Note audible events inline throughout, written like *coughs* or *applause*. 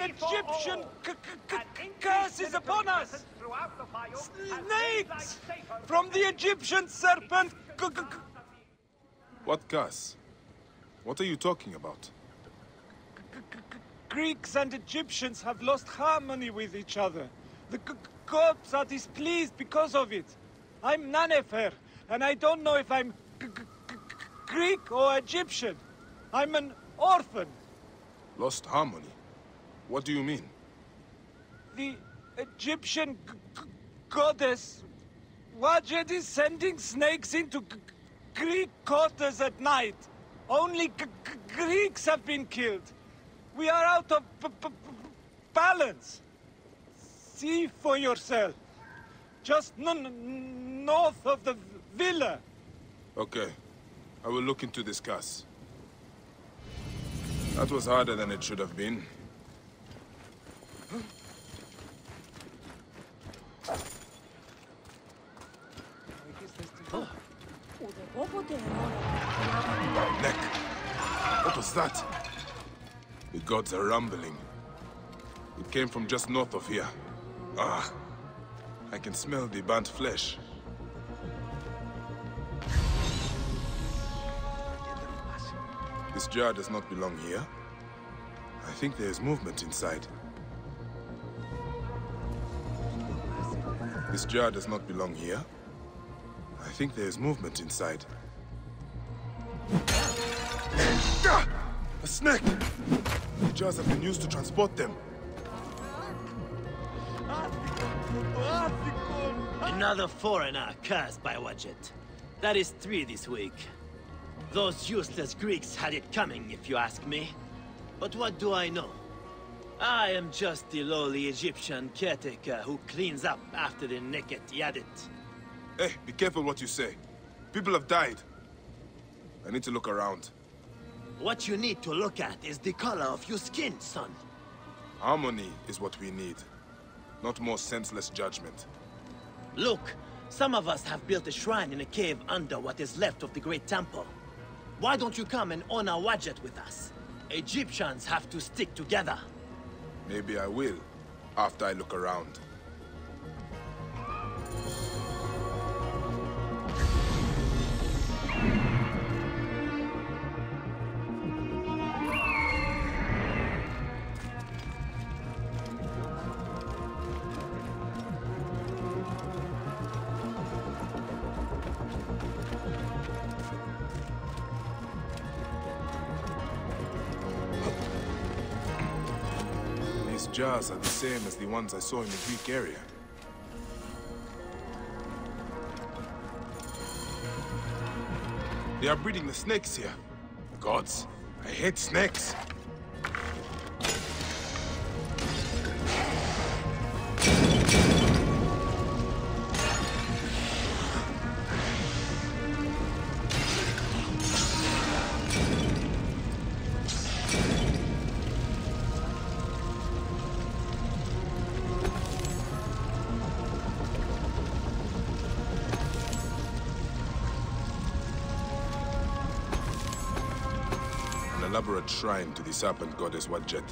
An Egyptian curse is upon us! Snakes! From the Egyptian serpent! What curse? What are you talking about? Greeks and Egyptians have lost harmony with each other. The gods are displeased because of it. I'm Nanefer, and I don't know if I'm Greek or Egyptian. I'm an orphan. Lost harmony? What do you mean? The Egyptian goddess Wadjet is sending snakes into Greek quarters at night. Only Greeks have been killed. We are out of balance. See for yourself. Just north of the villa. Okay. I will look into this case. That was harder than it should have been. Gods are rumbling. It came from just north of here. Ah! I can smell the burnt flesh. This jar does not belong here. I think there is movement inside. This jar does not belong here. I think there is movement inside. Ah! A snake! Jars have been used to transport them. Another foreigner cursed by Wadjet. That is three this week. Those useless Greeks had it coming, if you ask me. But what do I know? I am just the lowly Egyptian caretaker who cleans up after the naked Yadit. Hey, be careful what you say. People have died. I need to look around. What you need to look at is the color of your skin, son. Harmony is what we need. Not more senseless judgment. Look, some of us have built a shrine in a cave under what is left of the Great Temple. Why don't you come and honor Wadjet with us? Egyptians have to stick together. Maybe I will, after I look around. Are the same as the ones I saw in the Greek area. They are breeding the snakes here. Gods, I hate snakes. Elaborate shrine to the serpent goddess Wadjet.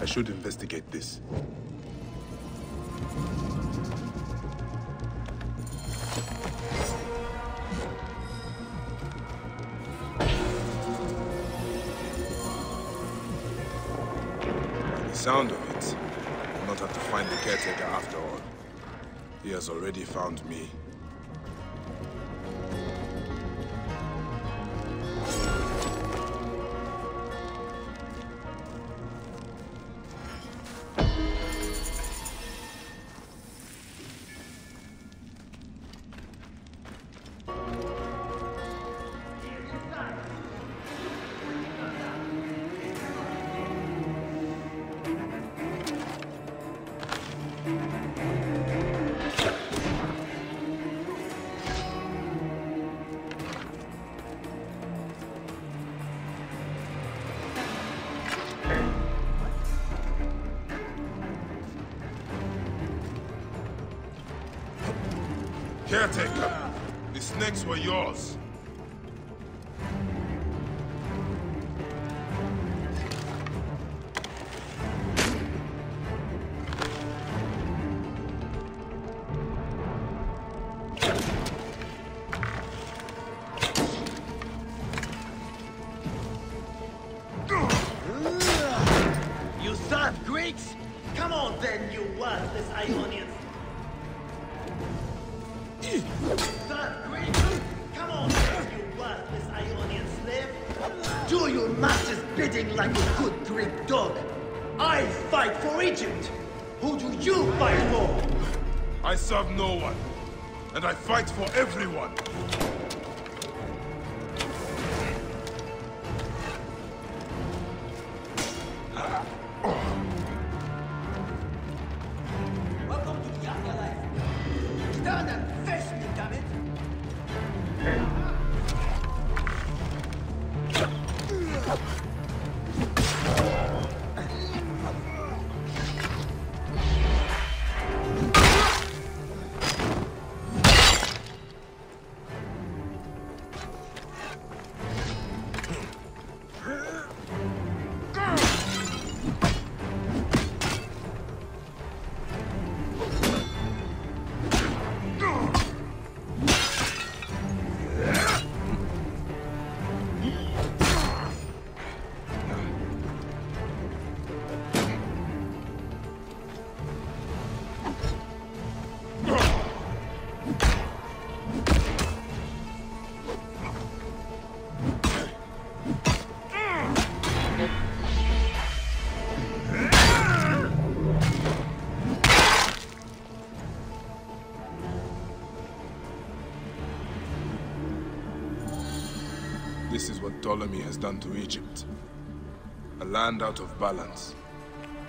I should investigate this. the sound of it, I'll not have to find the caretaker after all. He has already found me. Caretaker, the snakes were yours. And I fight for everyone. This is what Ptolemy has done to Egypt. A land out of balance,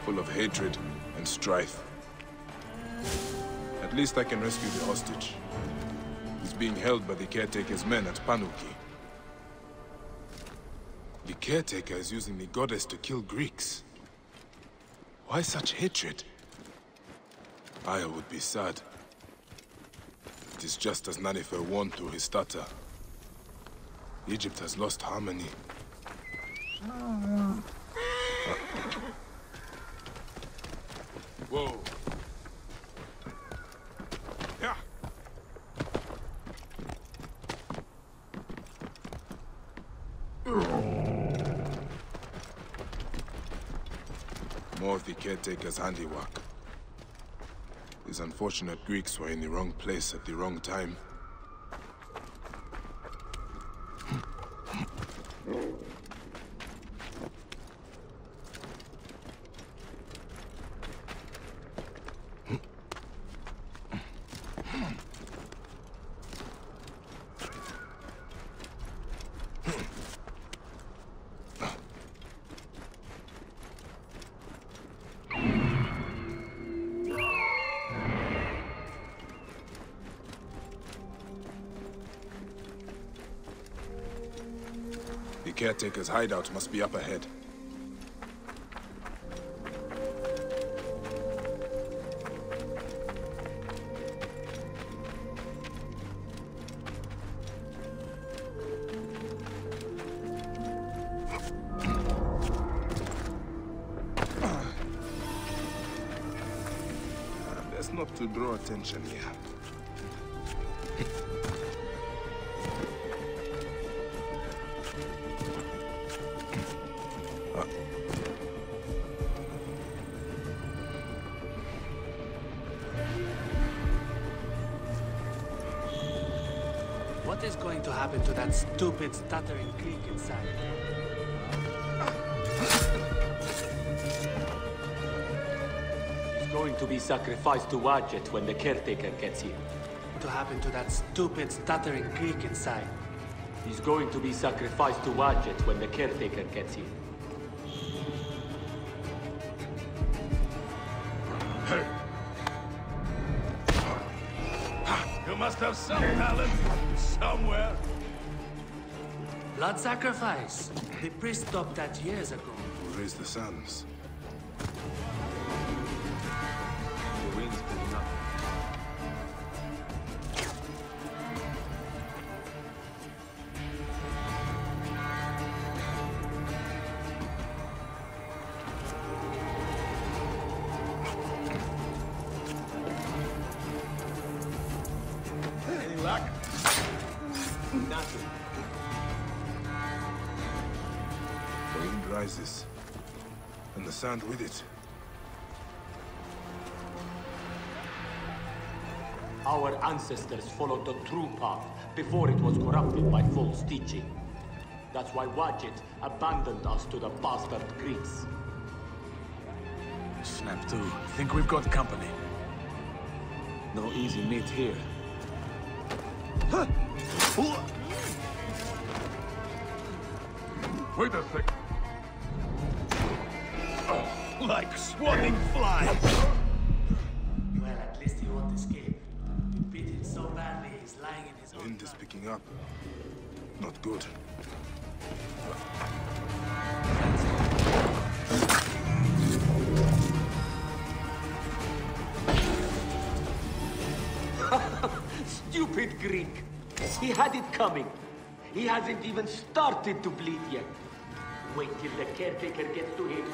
full of hatred and strife. At least I can rescue the hostage. He's being held by the caretaker's men at Panuki. The caretaker is using the goddess to kill Greeks. Why such hatred? Aya would be sad. It is just as Nanefer warned through his stutter. Egypt has lost harmony. Whoa. Yeah. More of the caretaker's handiwork. These unfortunate Greeks were in the wrong place at the wrong time. Caretaker's hideout must be up ahead. Ah, Best not to draw attention here. What is going to happen to that stupid stuttering Greek inside? He's going to be sacrificed to Wadjet when the caretaker gets here. What to happen to that stupid stuttering Greek inside? He's going to be sacrificed to Wadjet when the caretaker gets here. You some talent somewhere. Blood sacrifice. The priest stopped that years ago. Who raised the sons? Our ancestors followed the true path before it was corrupted by false teaching. That's why Wadjet abandoned us to the bastard Greeks. Snap to. Think we've got company. No easy meat here. Wait a sec. Like swarming flies! Wind is blood. picking up. Not good. *laughs* Stupid Greek! He had it coming. He hasn't even started to bleed yet. Wait till the caretaker gets to him.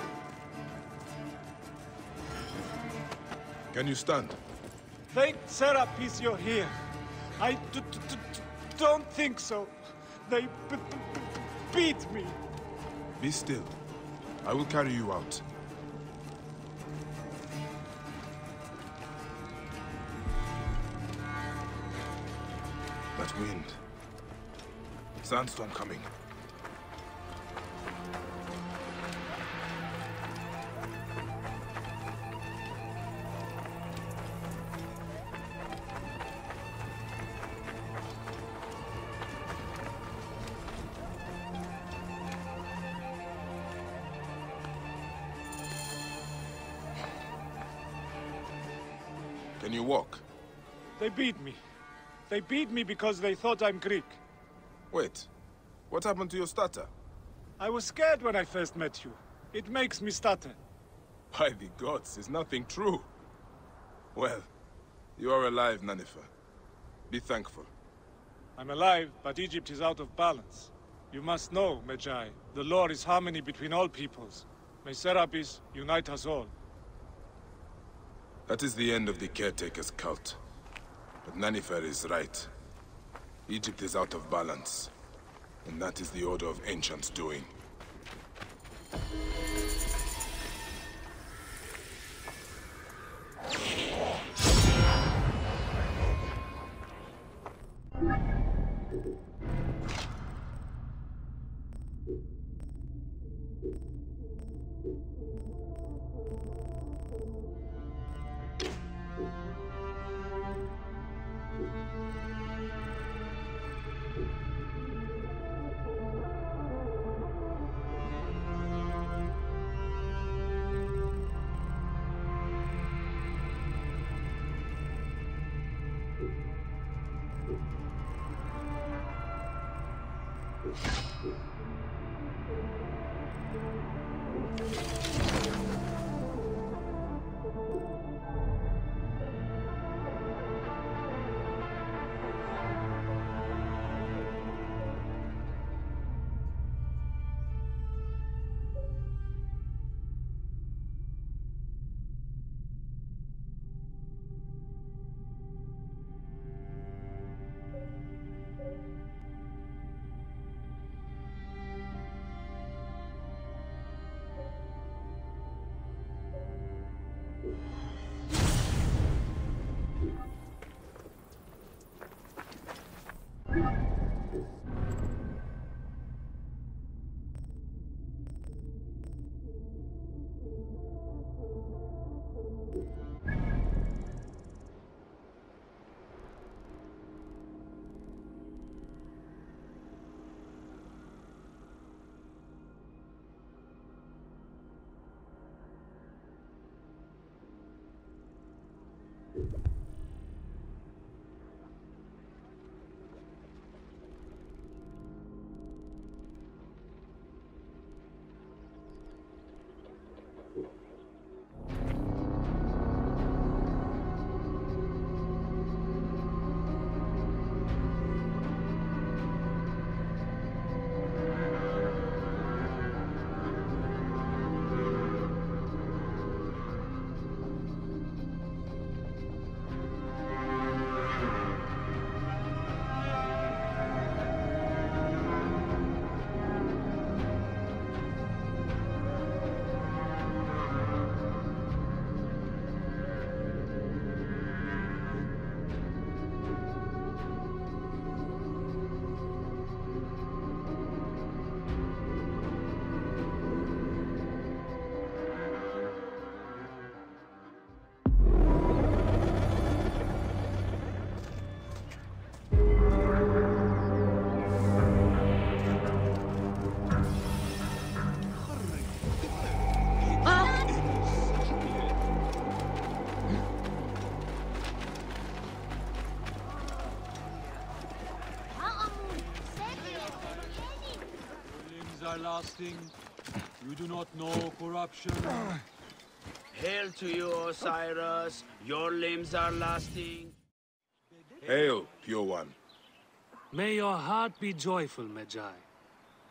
Can you stand? Thank Serapis you're here. I don't think so. They beat me. Be still. I will carry you out. That wind. Sandstorm coming. Beat me. They beat me because they thought I'm Greek. Wait. What happened to your stutter? I was scared when I first met you. It makes me stutter. By the gods, is nothing true. Well, you are alive, Nanefer. Be thankful. I'm alive, but Egypt is out of balance. You must know, Medjay, the law is harmony between all peoples. May Serapis unite us all. That is the end of the caretaker's cult. But Nanefer is right. Egypt is out of balance. And that is the Order of Ancients doing. Are lasting. You do not know corruption. Hail to you, Osiris. Your limbs are lasting. Hail, Pure One. May your heart be joyful, Medjay.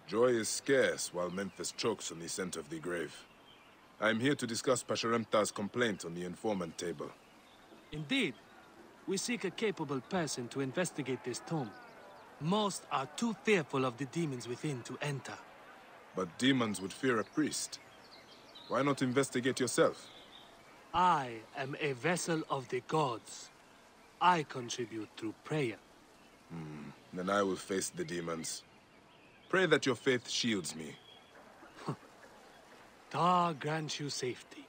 Joy is scarce while Memphis chokes on the scent of the grave. I am here to discuss Pasherenptah's complaint on the informant table. Indeed. We seek a capable person to investigate this tomb. Most are too fearful of the demons within to enter. But demons would fear a priest. Why not investigate yourself? I am a vessel of the gods. I contribute through prayer. Hmm. Then I will face the demons. Pray that your faith shields me. *laughs* Ptah grants you safety.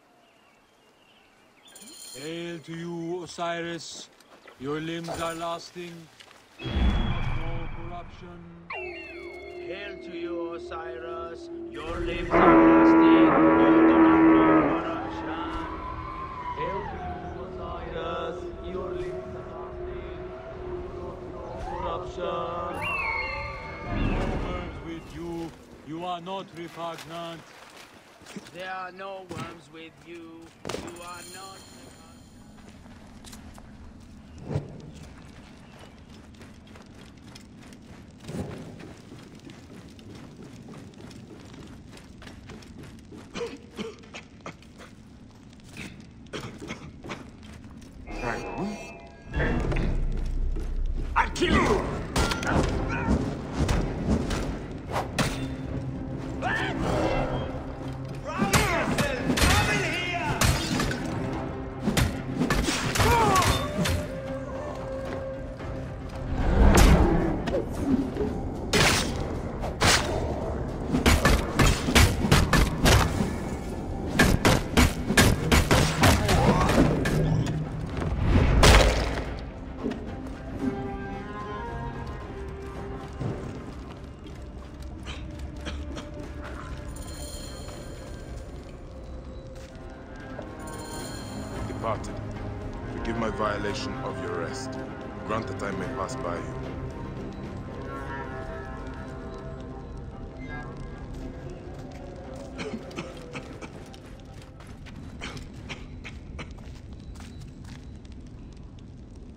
Hail to you, Osiris. Your limbs are lasting. You do not know corruption. Hail to you, Osiris. Your lips are lasting. You do not know corruption. Hail to you, Osiris. Your lips are lasting. You do not know corruption. No worms with you. You are not repugnant. There are no worms with you. You are not.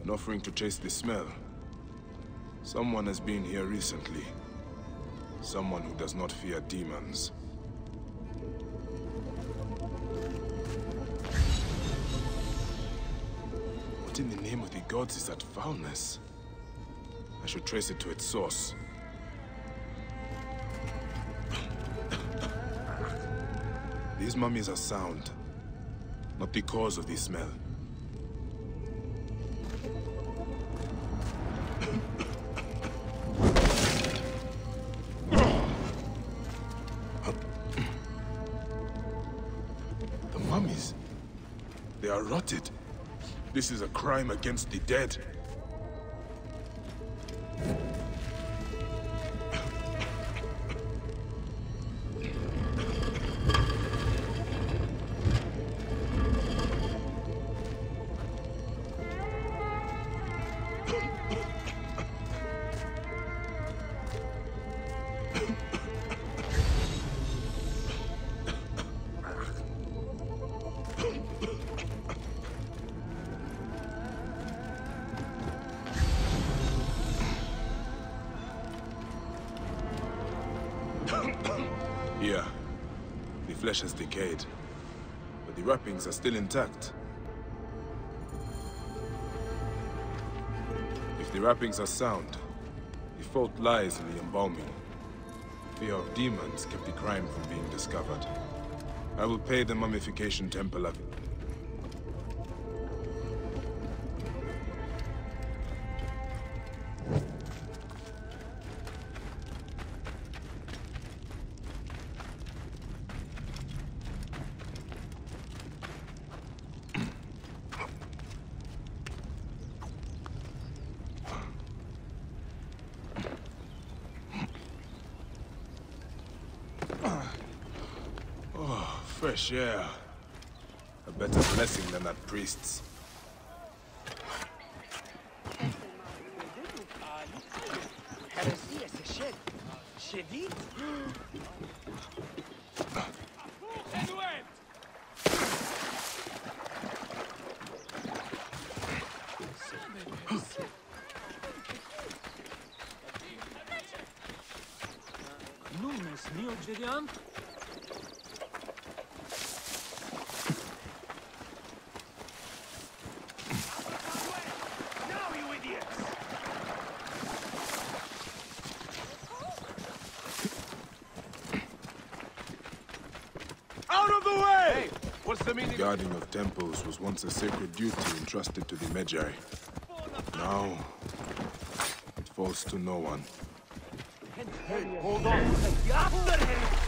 An offering to chase the smell. Someone has been here recently. Someone who does not fear demons. What in the name of the gods is that foulness? I should trace it to its source. *coughs* These mummies are sound, not the cause of the smell. This is a crime against the dead. Has decayed, but the wrappings are still intact. If the wrappings are sound, the fault lies in the embalming. Fear of demons kept the crime from being discovered. I will pay the mummification temple a priests. Nunes, Neo Geriant? The? Guarding of temples was once a sacred duty entrusted to the Medjay. Now, it falls to no one. Hey, hold on.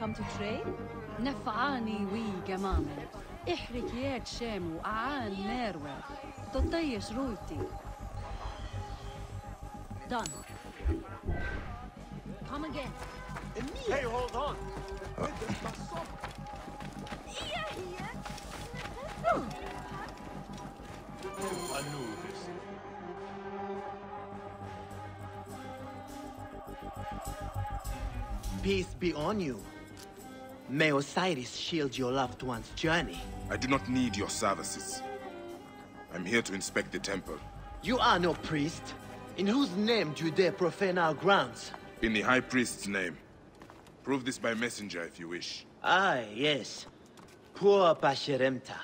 Come to trade? نفعاني وي كمان احرك ياك شام وقعان ماروة تطيش روتي Done. Come again. Hey, hold on. I knew Peace be on you. May Osiris shield your loved one's journey. I do not need your services. I'm here to inspect the temple. You are no priest. In whose name do you dare profane our grounds? In the High Priest's name. Prove this by messenger if you wish. Ah, yes. Poor Pasherenptah.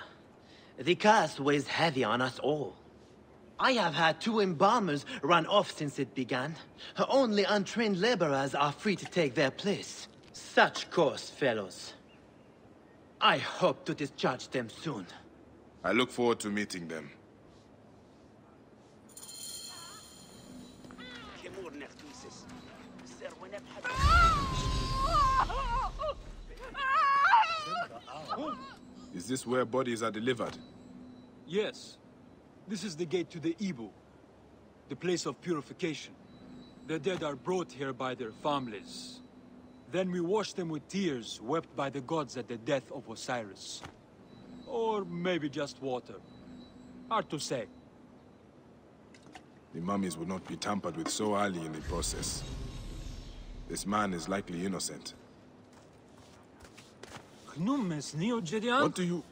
The curse weighs heavy on us all. I have had two embalmers run off since it began. Only untrained laborers are free to take their place. Such course, fellows. I hope to discharge them soon. I look forward to meeting them. Is this where bodies are delivered? Yes. This is the gate to the Ibu, the place of purification. The dead are brought here by their families. Then we wash them with tears wept by the gods at the death of Osiris. Or maybe just water. Hard to say. The mummies would not be tampered with so early in the process. This man is likely innocent. Numes Neo Gideon? What do you...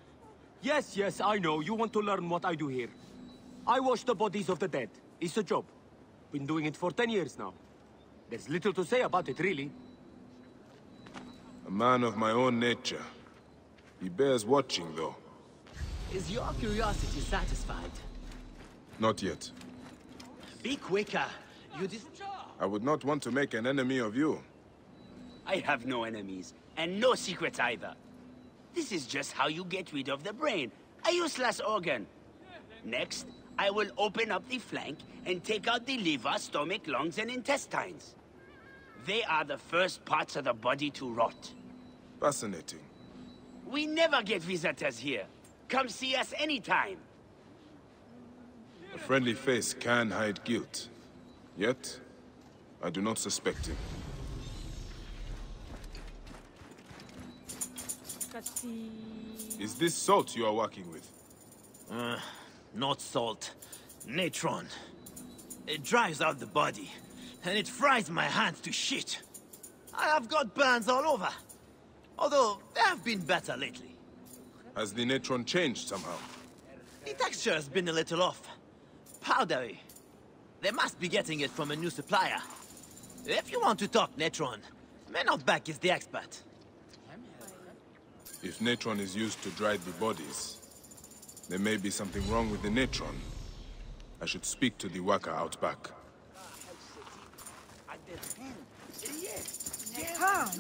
Yes, yes, I know. You want to learn what I do here. I wash the bodies of the dead. It's a job. Been doing it for ten years now. There's little to say about it, really. A man of my own nature. He bears watching, though. Is your curiosity satisfied? Not yet. Be quicker. You dis- I would not want to make an enemy of you. I have no enemies, and no secrets either. This is just how you get rid of the brain, a useless organ. Next, I will open up the flank and take out the liver, stomach, lungs, and intestines. They are the first parts of the body to rot. Fascinating. We never get visitors here. Come see us anytime. A friendly face can hide guilt. Yet, I do not suspect him. Is this salt you are working with? Uh, not salt. Natron. It dries out the body, and it fries my hands to shit. I have got burns all over. Although, they have been better lately. Has the natron changed somehow? The texture has been a little off. Powdery. They must be getting it from a new supplier. If you want to talk Natron, Menotback is the expert. If natron is used to dry the bodies, there may be something wrong with the natron. I should speak to the worker out back. Ah, ha,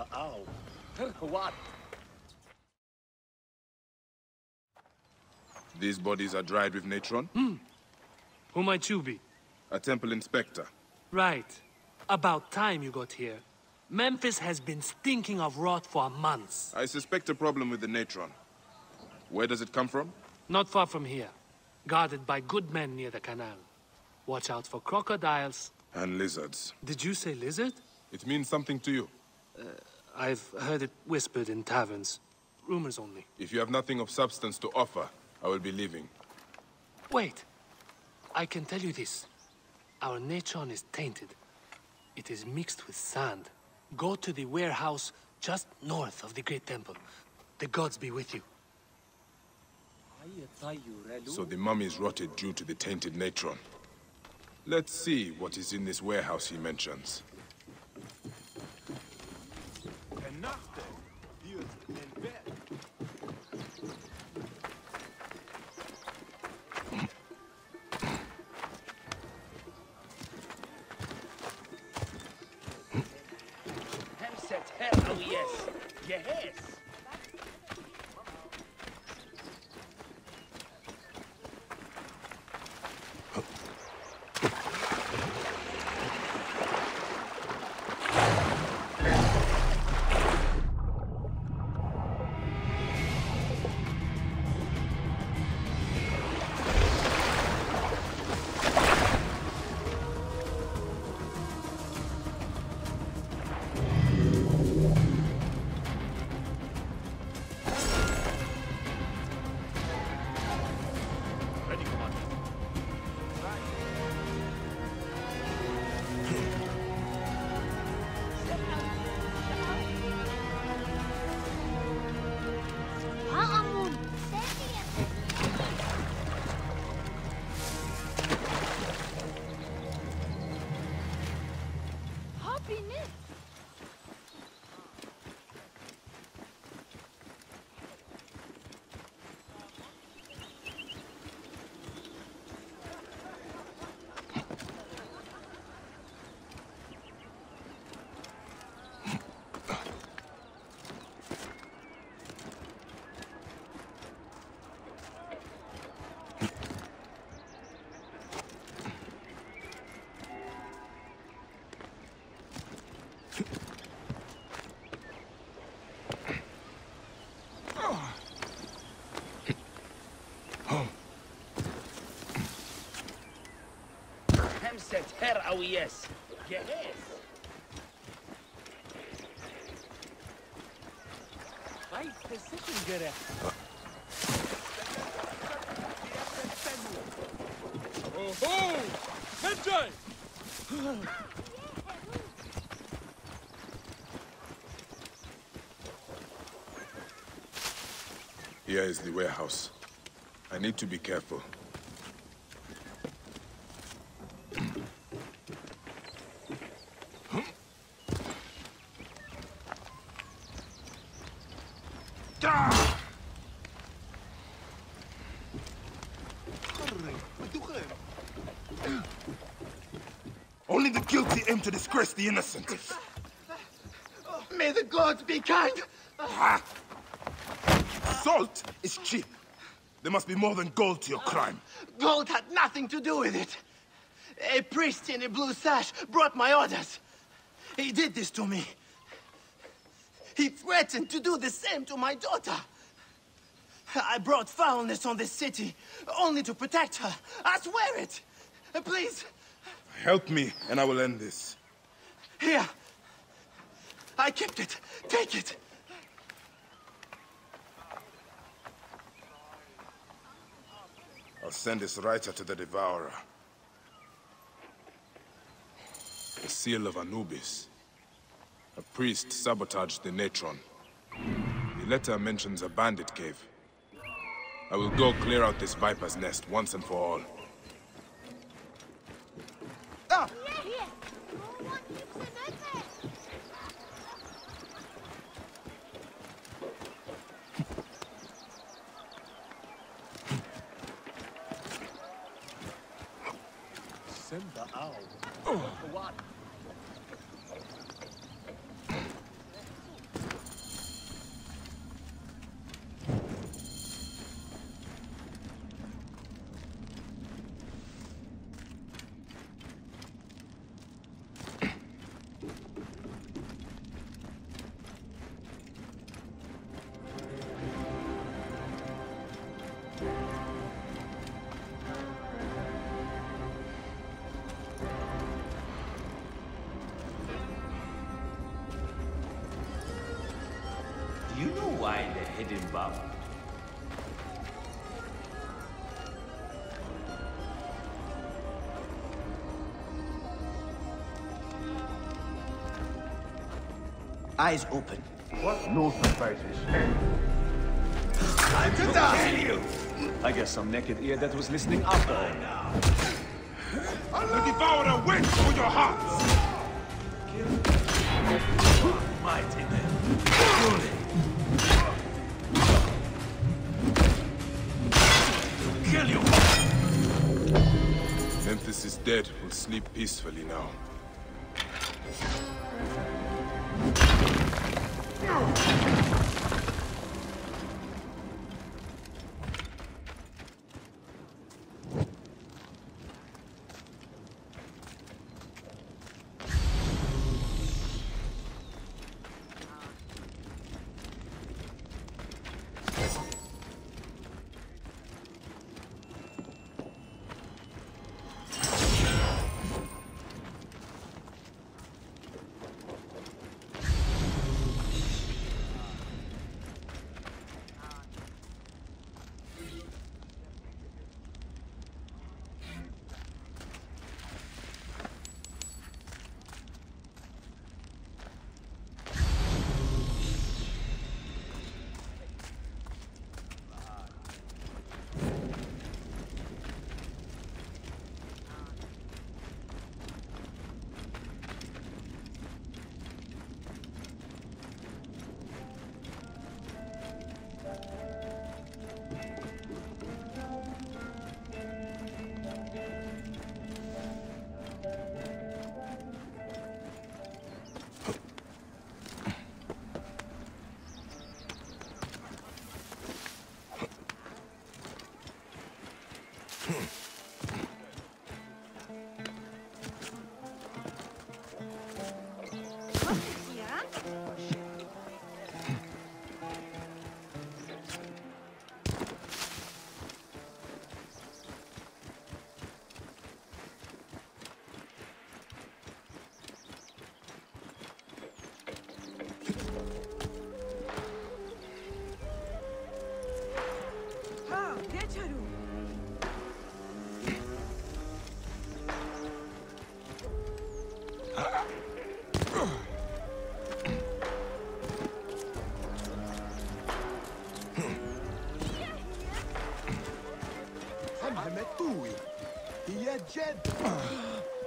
Simba, ow. what? These bodies are dried with natron? Hmm. Who might you be? A temple inspector. Right. About time you got here. Memphis has been stinking of rot for months. I suspect a problem with the natron. Where does it come from? Not far from here. Guarded by good men near the canal. Watch out for crocodiles. And lizards. Did you say lizard? It means something to you. Uh, I've heard it whispered in taverns. Rumors only. If you have nothing of substance to offer, I will be leaving. Wait. I can tell you this. Our natron is tainted. It is mixed with sand. Go to the warehouse just north of the Great Temple. The gods be with you. So the mummies rotted due to the tainted natron. Let's see what is in this warehouse he mentions. Yes. Hemset her, oh yes. Yes. Right decision, Gerach. Oh ho! Medjay! Here is the warehouse. I need to be careful. Only the guilty aim to disgrace the innocent. May the gods be kind! Ah. Salt is cheap. There must be more than gold to your crime. Gold had nothing to do with it. A priest in a blue sash brought my orders. He did this to me. He threatened to do the same to my daughter. I brought foulness on this city, only to protect her. I swear it! Please, Help me, and I will end this. here. I kept it. Take it. I'll send this writer to the Devourer. The seal of Anubis. A priest sabotaged the Natron. The letter mentions a bandit cave. I will go clear out this Viper's nest once and for all. Ah! Send the owl. Oh. What? The? Eyes open. What? No surprises. Time to die! I guess some naked ear that was listening after all. The Devourer waits for your hearts! Dead. We'll sleep peacefully now. Hamhamet Bowie. Hija ġed.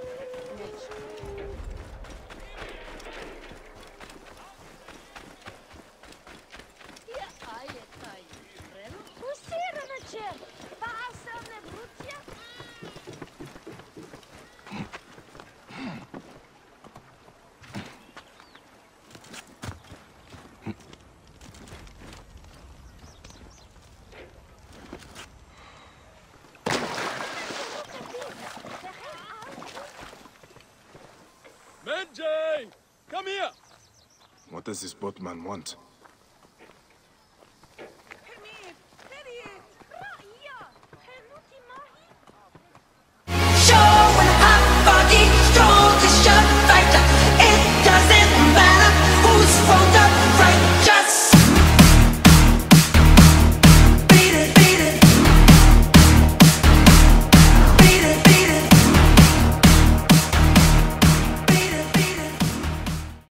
Does this boatman want?